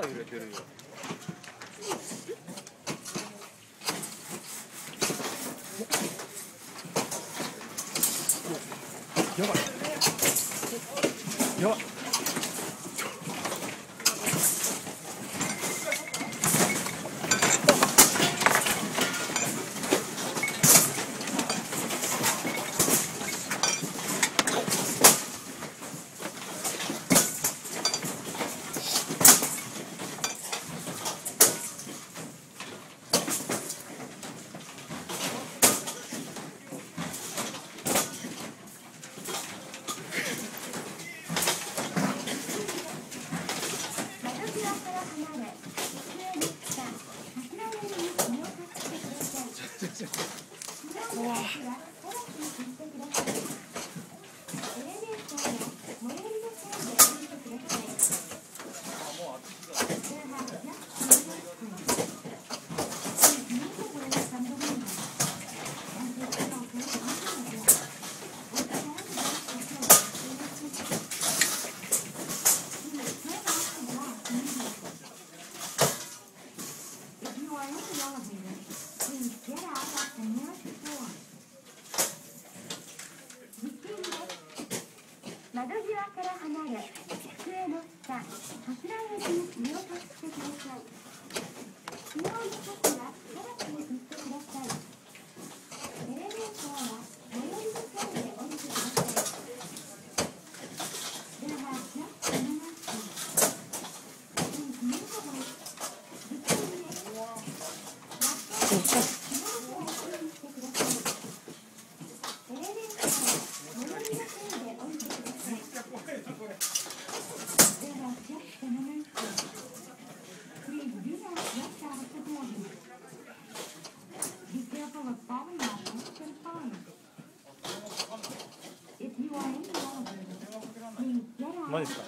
だ揺れてるよ。やばい。やばい。怖 っ窓際から離れ机の下柱よりに身を隠してください。強い時は直ちに行ってください。エレベーターは最寄りの階で降りてください。では約17分全部2個です実にねマジです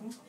Mm-hmm.